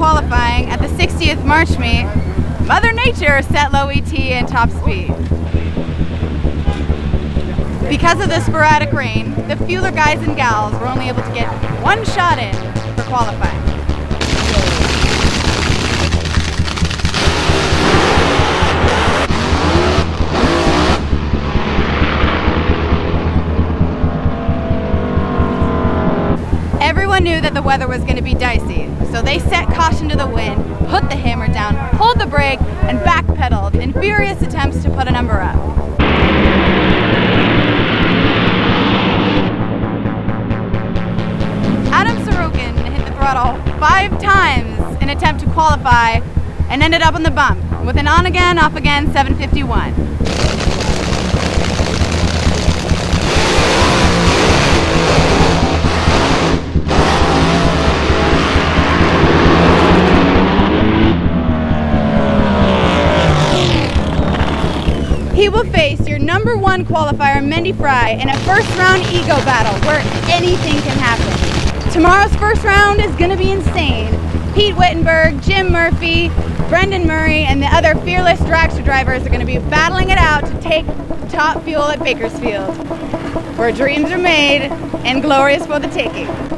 Qualifying at the 60th March meet, Mother Nature set low ET and top speed. Because of the sporadic rain, the fueler guys and gals were only able to get one shot in for qualifying. Everyone knew that the weather was going to be dicey, so they set caution to the wind, put the hammer down, pulled the brake, and backpedaled in furious attempts to put a number up. Adam Sorokin hit the throttle five times in attempt to qualify and ended up on the bump with an on again, off again 751. He will face your number one qualifier, Mindy Fry, in a first round ego battle where anything can happen. Tomorrow's first round is going to be insane. Pete Wittenberg, Jim Murphy, Brendan Murray, and the other fearless dragster drivers are going to be battling it out to take top fuel at Bakersfield, where dreams are made and glory is for the taking.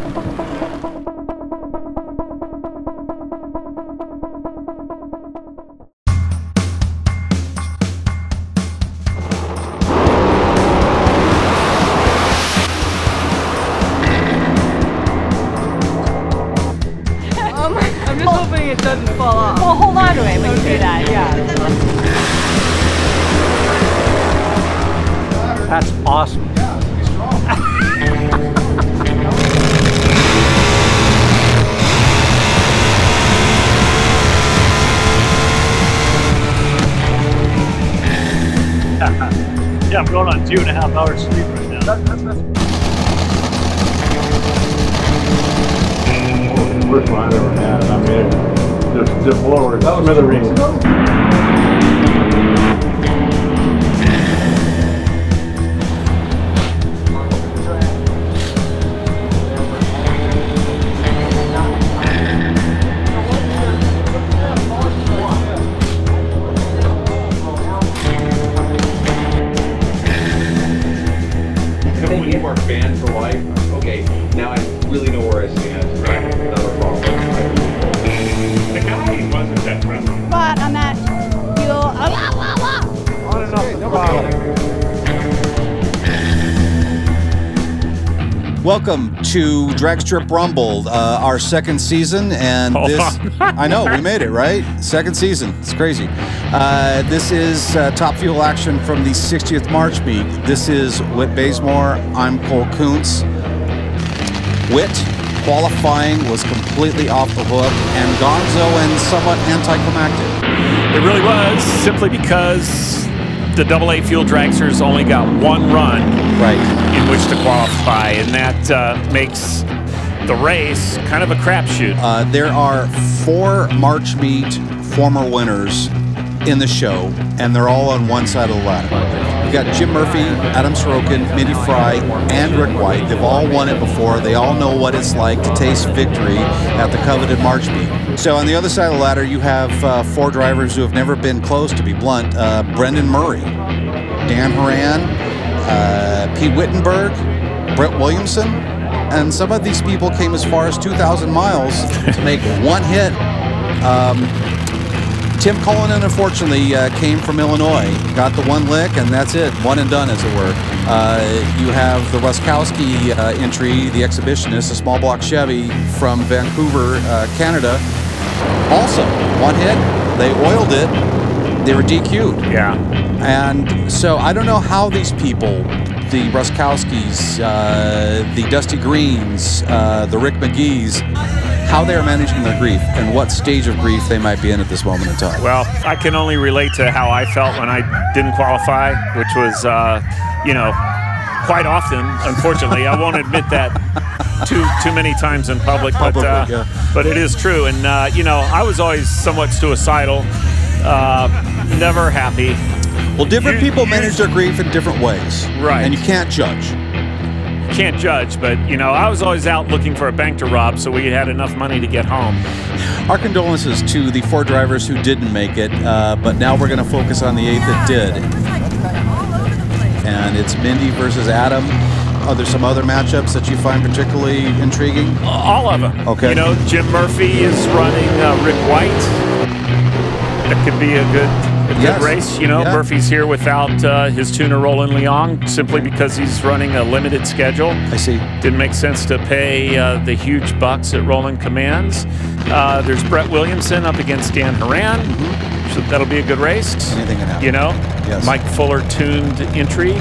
Half hours Welcome to Drag Strip Rumble, uh, our second season, and Hold this. I know we made it right. Second season. It's crazy. Uh, this is uh, Top Fuel action from the 60th March meet. This is Whit Bazemore. I'm Cole Coonce. Whit qualifying was completely off the hook, and Gonzo and somewhat anticlimactic. It really was simply because the AA fuel dragsters only got one run Right. in which to qualify, and that uh, makes the race kind of a crapshoot. Uh, there are four March meet former winners in the show, and they're all on one side of the ladder. We've got Jim Murphy, Adam Sorokin, Mindy Fry, and Rick White. They've all won it before. They all know what it's like to taste victory at the coveted March meet. So on the other side of the ladder, you have uh, four drivers who have never been close, to be blunt. Uh, Brendan Murray, Dan Horan, uh, Pete Wittenberg, Brett Williamson, and some of these people came as far as 2,000 miles to make one hit. Um, Tim Cullinan, unfortunately, uh, came from Illinois, got the one lick, and that's it, one and done, as it were. Uh, you have the Ruskowski uh, entry, the exhibitionist, a small block Chevy from Vancouver, uh, Canada. Also, one hit, they oiled it, they were DQ'd. yeah. And so I don't know how these people, the Ruskowskis, uh, the Dusty Greens, uh, the Rick McGee's, how they are managing their grief and what stage of grief they might be in at this moment in time. Well, I can only relate to how I felt when I didn't qualify, which was, uh, you know, quite often. Unfortunately, I won't admit that too too many times in public, but uh, yeah. but it is true. And uh, you know, I was always somewhat suicidal, uh, never happy. Well, different You- people manage their grief in different ways. Right. And you can't judge. Can't judge, but you know, I was always out looking for a bank to rob, so we had enough money to get home. Our condolences to the four drivers who didn't make it, uh, but now we're going to focus on the eight that did. And it's Mindy versus Adam. Are there some other matchups that you find particularly intriguing? All of them. Okay. You know, Jim Murphy is running uh, Rick White. That could be a good, a good Yes. race. You know, Yeah. Murphy's here without uh, his tuner Roland Leong simply because he's running a limited schedule. I see. Didn't make sense to pay uh, the huge bucks that Roland commands. Uh, there's Brett Williamson up against Dan Horan. So that'll be a good race. Anything can happen. You know, Yes. Mike Fuller tuned entry.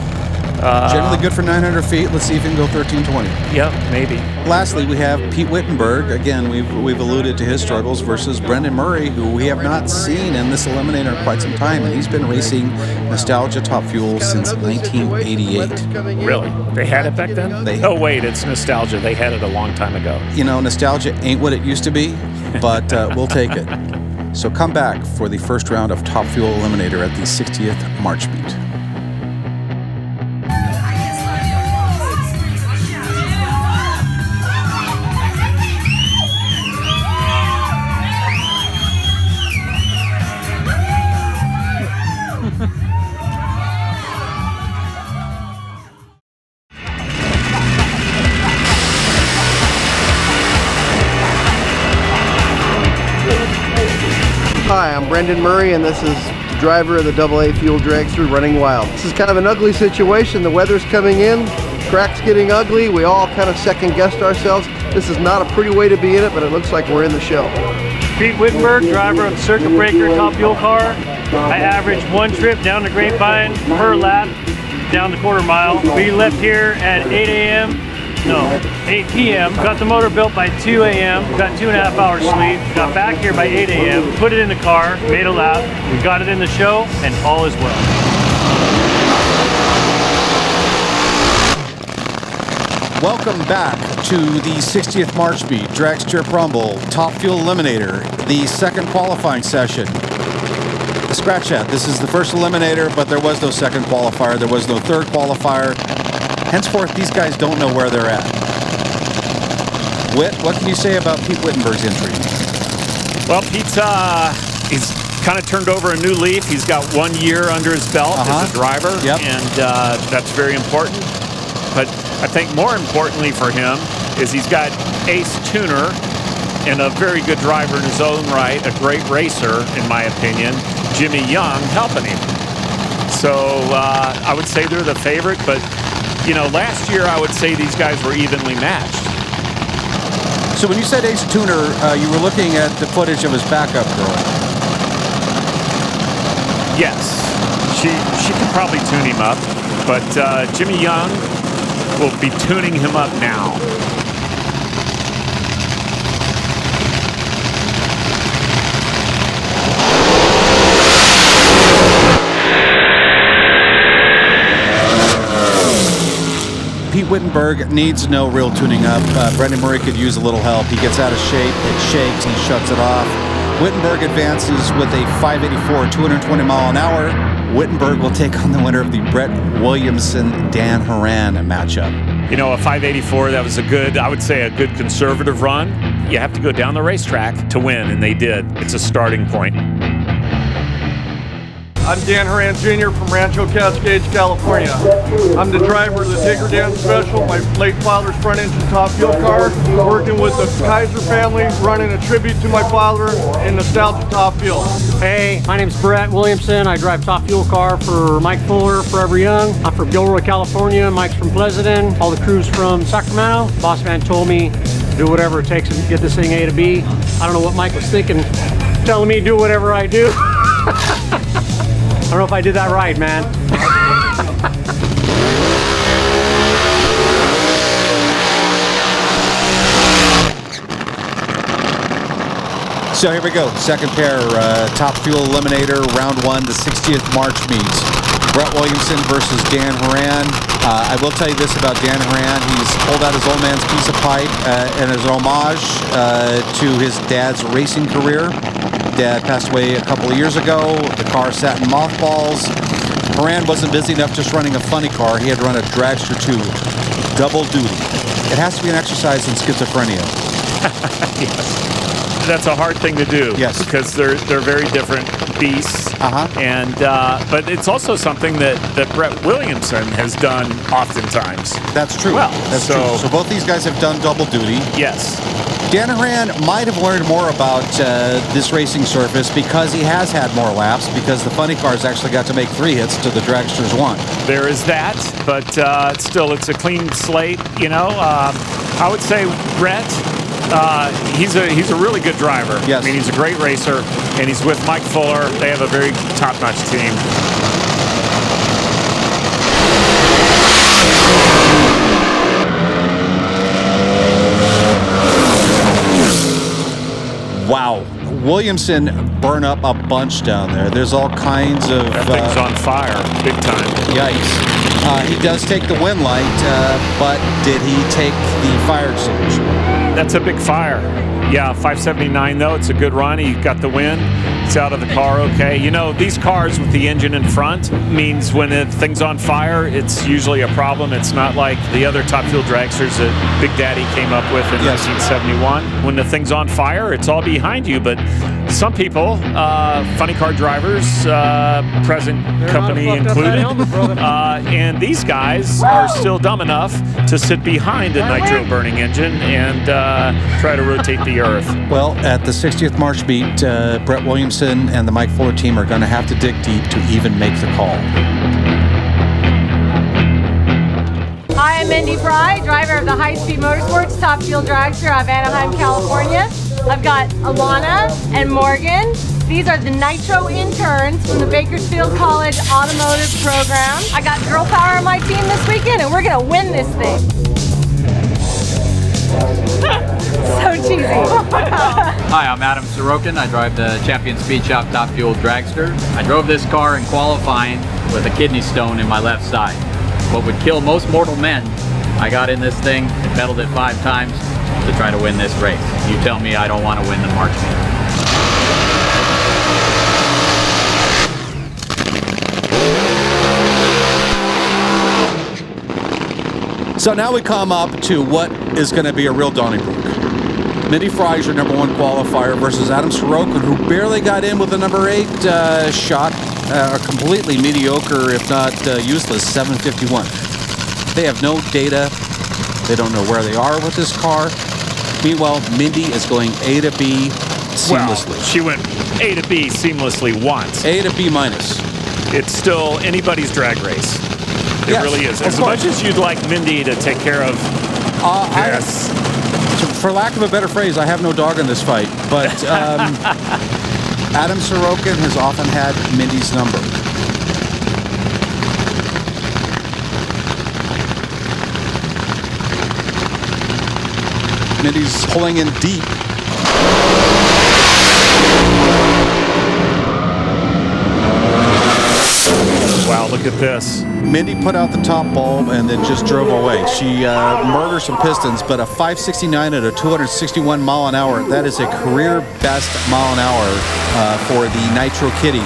Uh, Generally good for 900 feet. Let's see if he can go 1320. Yep, maybe. Lastly, we have Pete Wittenberg. Again, we've we've alluded to his struggles versus Brendan Murray, who we have not seen in this eliminator in quite some time, and he's been racing Nostalgia Top Fuel since 1988. Really? They had it back then? They- oh, wait, it's nostalgia. They had it a long time ago. You know, nostalgia ain't what it used to be, but uh, we'll take it. So come back for the first round of Top Fuel Eliminator at the 60th March meet. Brendan Murray, and this is the driver of the AA Fuel Dragster Running Wild. This is kind of an ugly situation. The weather's coming in, track's getting ugly. We all kind of second guessed ourselves. This is not a pretty way to be in it, but it looks like we're in the show. Pete Wittenberg, driver of Circuit Breaker Top Fuel car. I averaged one trip down the Grapevine per lap down the quarter mile. We left here at 8 a.m. No, 8 p.m. Got the motor built by 2 a.m. Got two and a half hours sleep. Got back here by 8 a.m. Put it in the car, made a lap. We got it in the show, and all is well. Welcome back to the 60th March meet, Dragstrip Rumble Top Fuel Eliminator, the second qualifying session. Scratch that. This is the first eliminator, but there was no second qualifier. There was no third qualifier. Henceforth, these guys don't know where they're at. Whit, what can you say about Pete Wittenberg's entry? Well, Pete's uh, he's kind of turned over a new leaf. He's got one year under his belt Uh-huh. as a driver, Yep. and uh, that's very important. But I think more importantly for him is he's got ace tuner and a very good driver in his own right, a great racer, in my opinion, Jimmy Young, helping him. So uh, I would say they're the favorite, but you know, last year I would say these guys were evenly matched. So when you said Ace Tuner, uh, you were looking at the footage of his backup girl. Yes, she she can probably tune him up, but uh, Jimmy Young will be tuning him up now. Wittenberg needs no real tuning up. Uh, Brendan Murray could use a little help. He gets out of shape, it shakes, he shuts it off. Wittenberg advances with a 584, 220 mile an hour. Wittenberg will take on the winner of the Brett Williamson Dan Horan matchup. You know, a 584, that was a good, I would say, a good conservative run. You have to go down the racetrack to win, and they did. It's a starting point. I'm Dan Horan Jr. from Rancho Cascades, California. I'm the driver of the Digger Dan Special, my late father's front engine top fuel car, working with the Kaiser family, running a tribute to my father in Nostalgia Top Fuel. Hey, my name's Brett Williamson. I drive Top Fuel Car for Mike Fuller, Forever Young. I'm from Gilroy, California. Mike's from Pleasanton. All the crews from Sacramento. Boss man told me do whatever it takes to get this thing A to B. I don't know what Mike was thinking, telling me do whatever I do. I don't know if I did that right, man. So here we go. Second pair, uh, Top Fuel Eliminator, round one, the 60th March meet. Brett Williamson versus Dan Horan. Uh, I will tell you this about Dan Horan. He's pulled out his old man's piece of pipe uh, and as an homage uh, to his dad's racing career. Dad passed away a couple of years ago. The car sat in mothballs. Moran wasn't busy enough just running a funny car. He had to run a dragster too. double duty. It has to be an exercise in schizophrenia. That's a hard thing to do. Yes. Because they're they're very different beasts. Uh-huh. And uh, but it's also something that that Brett Williamson has done oftentimes. That's true. Well, That's so- true. So both these guys have done double duty. Yes. Dan Horan might have learned more about uh, this racing surface because he has had more laps because the funny cars actually got to make three hits to the dragsters one. There is that, but uh, still, it's a clean slate. You know, um, I would say Brett. Uh, he's a he's a really good driver. Yes. I mean, he's a great racer, and he's with Mike Fuller. They have a very top-notch team. Wow. Williamson burn up a bunch down there. There's all kinds of That thing's uh, on fire, big time. yikes. Uh, he does take the wind light, uh, but did he take the fire extinguisher? That's a big fire. Yeah, 579 though. It's a good run. He got the win. It's out of the car okay. You know, these cars with the engine in front means when the thing's on fire, it's usually a problem. It's not like the other top fuel dragsters that Big Daddy came up with in Yes. 1971. When the thing's on fire, it's all behind you. But some people, uh, funny car drivers, uh, present company included, uh, and these guys are still dumb enough to sit behind a nitro burning engine and uh, try to rotate the earth. Well, at the 60th March meet, uh, Brett And the Mike Fuller team are going to have to dig deep to even make the call. Hi, I'm Mindy Fry, driver of the High Speed Motorsports Top Fuel Dragster out of Anaheim, California. I've got Alana and Morgan. These are the Nitro interns from the Bakersfield College Automotive Program. I got girl power on my team this weekend and we're gonna win this thing. so cheesy. Hi, I'm Adam Sorokin. I drive the Champion Speed Shop Top Fuel Dragster. I drove this car in qualifying with a kidney stone in my left side. What would kill most mortal men, I got in this thing and pedaled it five times to try to win this race. You tell me I don't want to win the March meet. So now we come up to what is going to be a real Donnybrook. Mindy is your number one qualifier versus Adam Sorokin, who barely got in with a number eight uh, shot, uh, a completely mediocre, if not uh, useless, 751. They have no data. They don't know where they are with this car. Meanwhile, Mindy is going A to B seamlessly. Well, she went A to B seamlessly once. A to B minus. It's still anybody's drag race. It Yes, really is. As much as you'd like Mindy to take care of Uh, I- for lack of a better phrase, I have no dog in this fight. But um, Adam Sorokin has often had Mindy's number. Mindy's pulling in deep. Look at this. Mindy put out the top bulb and then just drove away. She uh, murdered some pistons, but a 569 at a 261 mile an hour, that is a career best mile an hour uh, for the Nitro Kitty.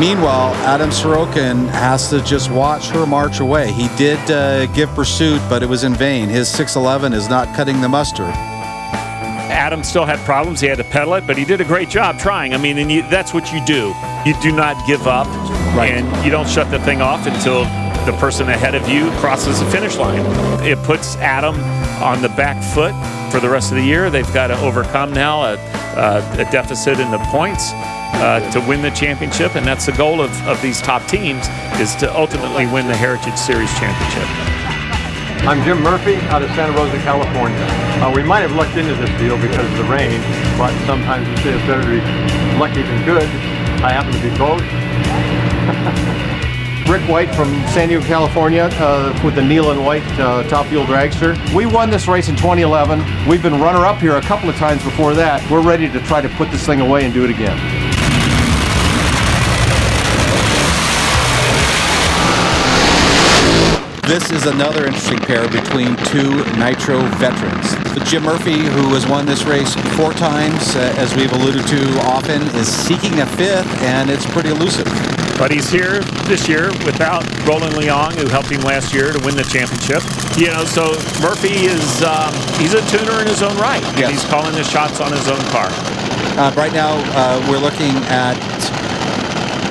Meanwhile, Adam Sorokin has to just watch her march away. He did uh, give pursuit, but it was in vain. His 611 is not cutting the mustard. Adam still had problems. He had to pedal it, but he did a great job trying. I mean, and you, that's what you do. You do not give up, Right. and you don't shut the thing off until the person ahead of you crosses the finish line. It puts Adam on the back foot for the rest of the year. They've got to overcome now a, a, a deficit in the points uh, to win the championship, and that's the goal of, of these top teams is to ultimately win the Heritage Series championship. I'm Jim Murphy out of Santa Rosa, California. Uh, we might have lucked into this deal because of the rain, but sometimes it's it's better to be lucky than good. I happen to be both. Rick White from San Diego, California, uh, with the Neal and White uh, Top Fuel Dragster. We won this race in 2011. We've been runner-up here a couple of times before that. We're ready to try to put this thing away and do it again. This is another interesting pair between two Nitro veterans. Jim Murphy, who has won this race four times, uh, as we've alluded to often, is seeking a fifth, and it's pretty elusive. But he's here this year without Roland Leong, who helped him last year to win the championship. You know, so Murphy is um, he's a tuner in his own right. And Yes. he's calling the shots on his own car. Uh, right now, uh, we're looking at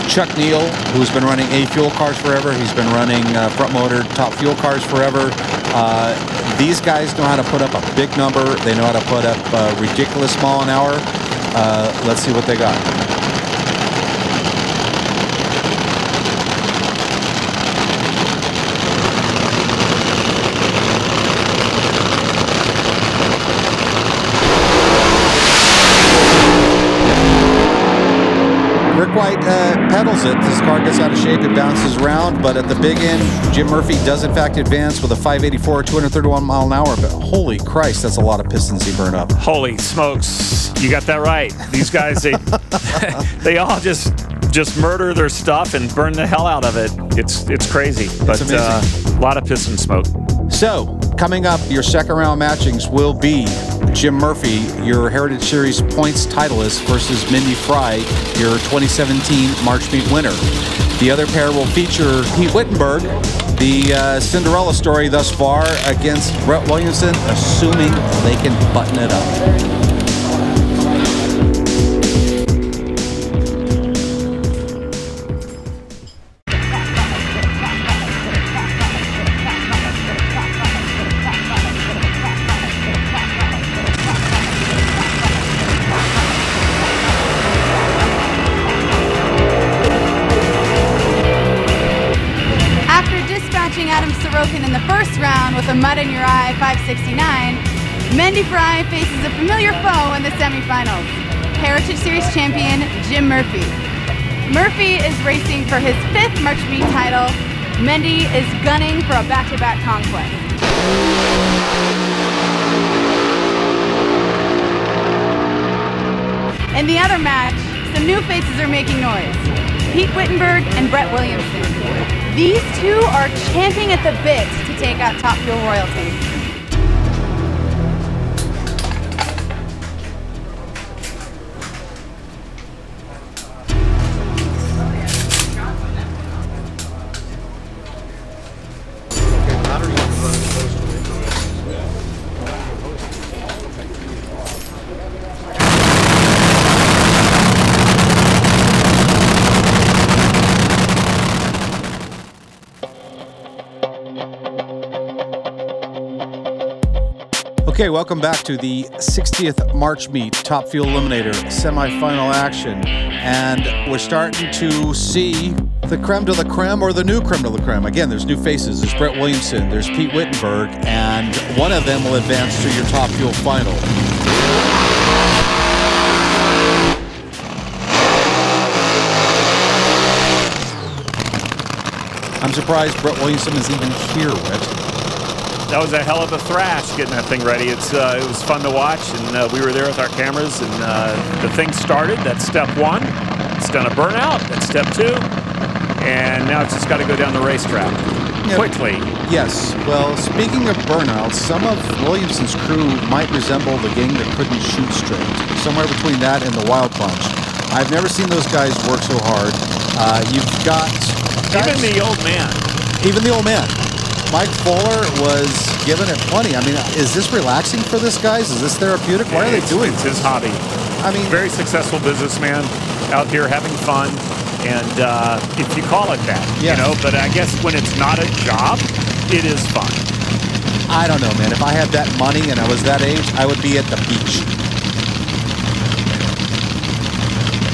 Chuck Neal, who's been running A fuel cars forever. He's been running uh, front motor top fuel cars forever. Uh, these guys know how to put up a big number. They know how to put up a ridiculous mile an hour. Uh, let's see what they got. Rick White uh, pedals it. His car gets out of shape. It bounces around, but at the big end, Jim Murphy does in fact advance with a 584, 231 mile an hour. But holy Christ, that's a lot of pistons he burned up. Holy smokes! You got that right. These guys, they they all just just murder their stuff and burn the hell out of it. It's it's crazy, but uh, a lot of piston smoke. So, coming up, your second round matchings will be Jim Murphy, your Heritage Series points titleist, versus Mindy Fry, your 2017 March Meet winner. The other pair will feature Pete Wittenberg, the uh, Cinderella story thus far, against Brett Williamson, assuming they can button it up. With a mud in your eye 569, Mindy Fry faces a familiar foe in the semifinals, Heritage Series champion Jim Murphy. Murphy is racing for his fifth March Meet title. Mindy is gunning for a back-to-back conquest. In the other match, some new faces are making noise. Pete Wittenberg and Brett Williamson. These two are champing at the bit take out Top Fuel royalty. Okay, welcome back to the 60th March Meet Top Fuel Eliminator semifinal action. And we're starting to see the creme de la creme or the new creme de la creme. Again, there's new faces. There's Brett Williamson, there's Pete Wittenberg, and one of them will advance to your Top Fuel final. I'm surprised Brett Williamson is even here, Whit. That was a hell of a thrash getting that thing ready. It's uh, it was fun to watch, and uh, we were there with our cameras, and uh, the thing started. That's step one. It's done a burnout. That's step two, and now it's just got to go down the racetrack Yeah. quickly. Yes. Well, speaking of burnouts, some of Williamson's crew might resemble the gang that couldn't shoot straight. Somewhere between that and the Wild Bunch. I've never seen those guys work so hard. Uh, you've got Even the old man. even the old man. Mike Fuller was giving it plenty. I mean, is this relaxing for this guys? Is this therapeutic? Why are they doing It's this? his hobby. I mean, Very successful businessman out here having fun, and uh, if you call it that, you know. But I guess when it's not a job, it is fun. I don't know, man. If I had that money and I was that age, I would be at the beach.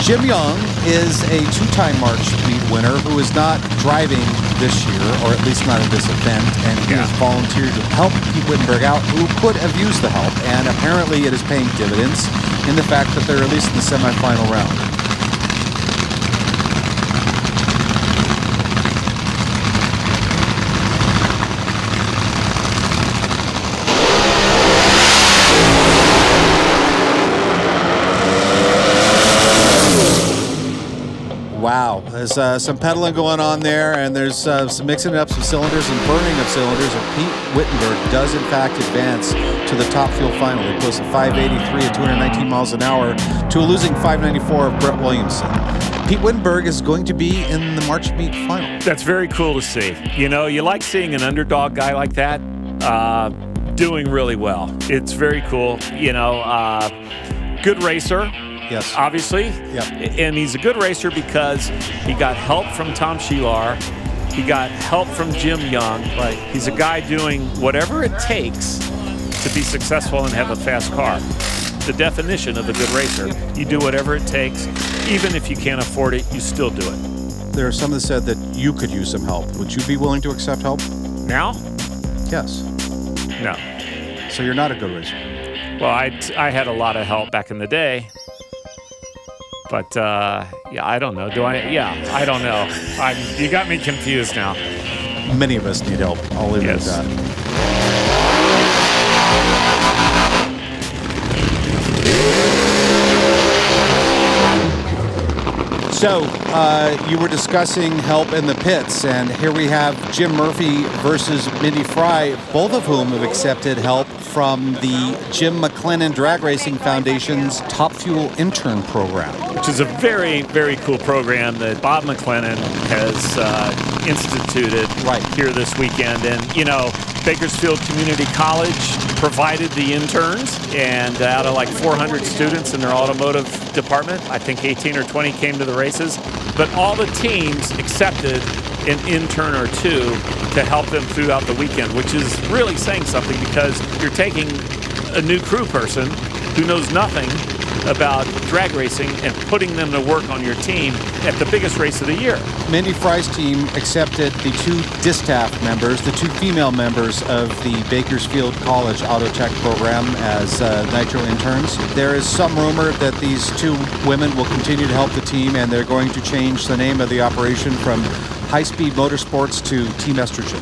Jim Young is a two-time March Meet winner who is not driving this year, or at least not at this event, and he Yeah. has volunteered to help Pete Wittenberg out, who could have used the help, and apparently it is paying dividends in the fact that they're at least in the semifinal round. Wow, there's uh, some pedaling going on there, and there's uh, some mixing up some cylinders and burning of cylinders. And Pete Wittenberg does, in fact, advance to the top fuel final. He posts a 583 at 219 miles an hour to a losing 594 of Brett Williamson. Pete Wittenberg is going to be in the March meet final. That's very cool to see. You know, you like seeing an underdog guy like that uh, doing really well. It's very cool. You know, uh, good racer. Yes. Obviously. Yep. And he's a good racer because he got help from Tom Shelar. He got help from Jim Young. Right. He's a guy doing whatever it takes to be successful and have a fast car. The definition of a good racer. You do whatever it takes. Even if you can't afford it, you still do it. There are some that said that you could use some help. Would you be willing to accept help? Now? Yes. No. So you're not a good racer. Well, I, I had a lot of help back in the day. But uh, yeah, I don't know. Do I? Yeah, I don't know. I'm, you got me confused now. Many of us need help. I'll leave Yes. it at that. So, uh, you were discussing help in the pits, and here we have Jim Murphy versus Mindy Fry, both of whom have accepted help from the Jim McLennan Drag Racing Foundation's Top Fuel Intern Program. which is a very, very cool program that Bob McLennan has uh, instituted Right. here this weekend. And, you know, Bakersfield Community College provided the interns, and out of like 400 students in their automotive department, I think 18 or 20 came to the races. But all the teams accepted an intern or two to help them throughout the weekend, which is really saying something because you're taking a new crew person who knows nothing about drag racing and putting them to work on your team at the biggest race of the year. Mindy Fry's team accepted the two distaff members, the two female members of the Bakersfield College Auto Tech program as uh, Nitro interns. There is some rumor that these two women will continue to help the team and they're going to change the name of the operation from High Speed Motorsports to Team Estrogen.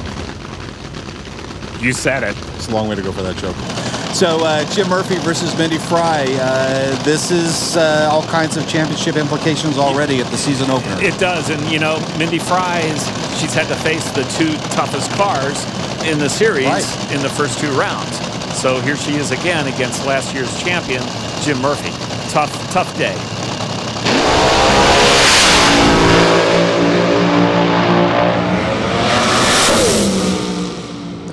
You said it. It's a long way to go for that joke. So, uh, Jim Murphy versus Mindy Fry. Uh, this is uh, all kinds of championship implications already at the season opener. It does, and you know, Mindy Fry is she's had to face the two toughest cars in the series Right. in the first two rounds. So here she is again against last year's champion, Jim Murphy. Tough, tough day.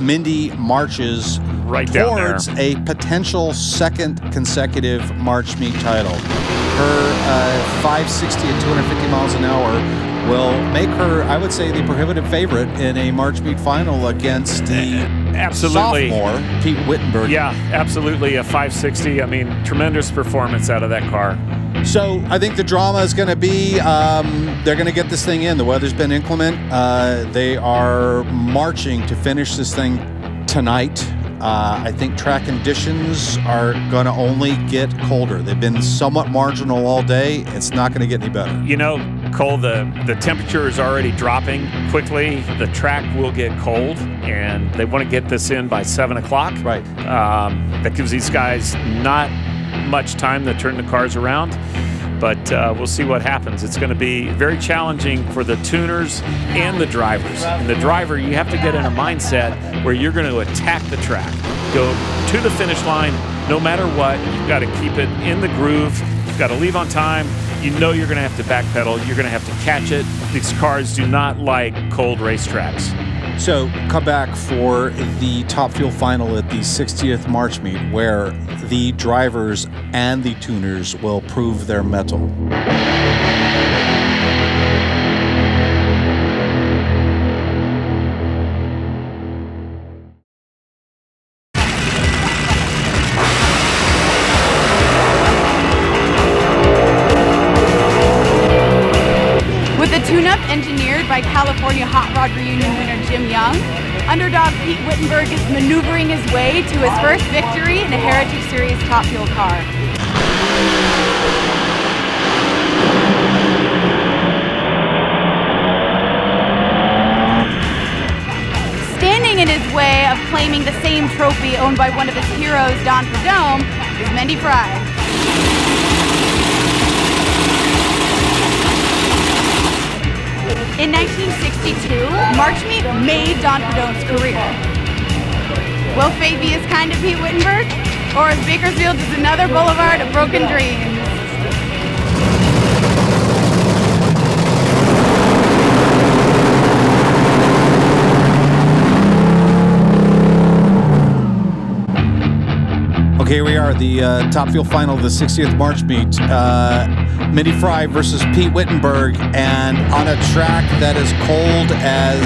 Mindy marches Right down there. towards a potential second consecutive March meet title. Her uh, 560 at 250 miles an hour will make her, I would say, the prohibitive favorite in a March meet final against the Absolutely. sophomore Pete Wittenberg. Yeah, absolutely. A 560. I mean, tremendous performance out of that car. So I think the drama is going to be um, they're going to get this thing in. The weather's been inclement. Uh, they are marching to finish this thing tonight. Uh, I think track conditions are going to only get colder. They've been somewhat marginal all day. It's not going to get any better. You know, Cole, the, the temperature is already dropping quickly. The track will get cold, and they want to get this in by 7 o'clock. Right. Um, that gives these guys not much time to turn the cars around, but uh, we'll see what happens. It's going to be very challenging for the tuners and the drivers. And the driver, you have to get in a mindset where you're going to attack the track, go to the finish line no matter what. You've got to keep it in the groove. You've got to leave on time. You know you're going to have to backpedal. You're going to have to catch it. These cars do not like cold racetracks. So come back for the Top Fuel final at the 60th March meet, where the drivers and the tuners will prove their mettle. Top Fuel car. Standing in his way of claiming the same trophy owned by one of his heroes, Don Prudhomme, is Mindy Fry. In 1962, March Meet made Don Prudhomme's career. Will fate be as kind to Pete Wittenberg? or as Bakersfield is another boulevard of broken dreams. Okay, here we are, the uh, Top Fuel final of the 60th March meet. Uh, Mindy Fry versus Pete Wittenberg, and on a track that is cold as.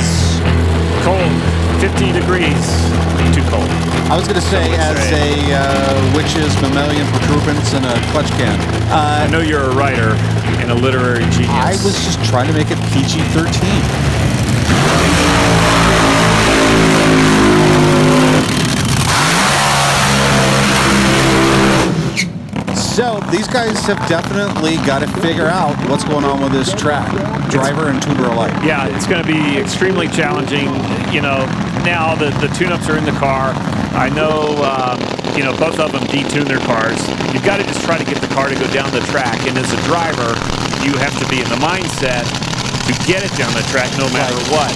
Cold, 50 degrees. Cold. I was going to say, as a uh, witch's mammalian protuberance in a clutch can. Uh, I know you're a writer and a literary genius. I was just trying to make it PG 13. So these guys have definitely got to figure out what's going on with this track, driver and tuner alike. Yeah, it's going to be extremely challenging. You know, now the, the tune-ups are in the car. I know, um, you know, both of them detune their cars. You've got to just try to get the car to go down the track. And as a driver, you have to be in the mindset to get it down the track no matter what.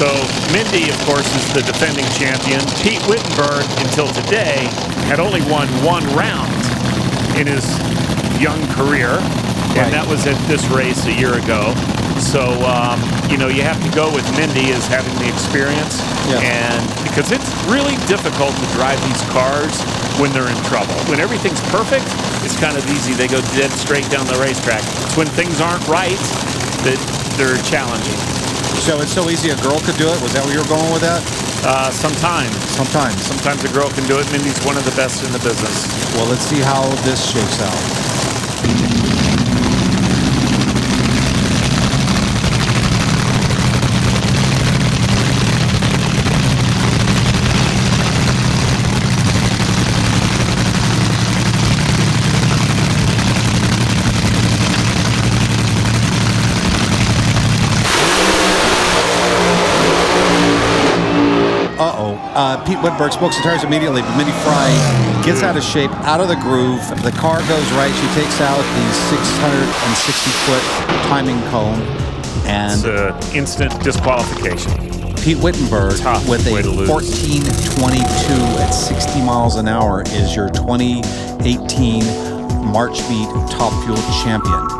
So Mindy, of course, is the defending champion. Pete Wittenberg, until today, had only won one round in his young career, and that was at this race a year ago. So, um, you know, you have to go with Mindy as having the experience, and because it's really difficult to drive these cars when they're in trouble. When everything's perfect, it's kind of easy. They go dead straight down the racetrack. It's when things aren't right that they're challenging. So it's so easy a girl could do it? Was that where you were going with that? Uh, sometimes. Sometimes. Sometimes a girl can do it. Mindy's one of the best in the business. Well, let's see how this shakes out. Uh-oh. Uh, Pete Wittenberg smokes the tires immediately, but Mindy Fry gets out of shape, out of the groove. The car goes right. She takes out the 660-foot timing cone. And It's an instant disqualification. Pete Wittenberg Tough with a to lose. 1422 at 60 miles an hour is your 2018 March Meet Top Fuel champion.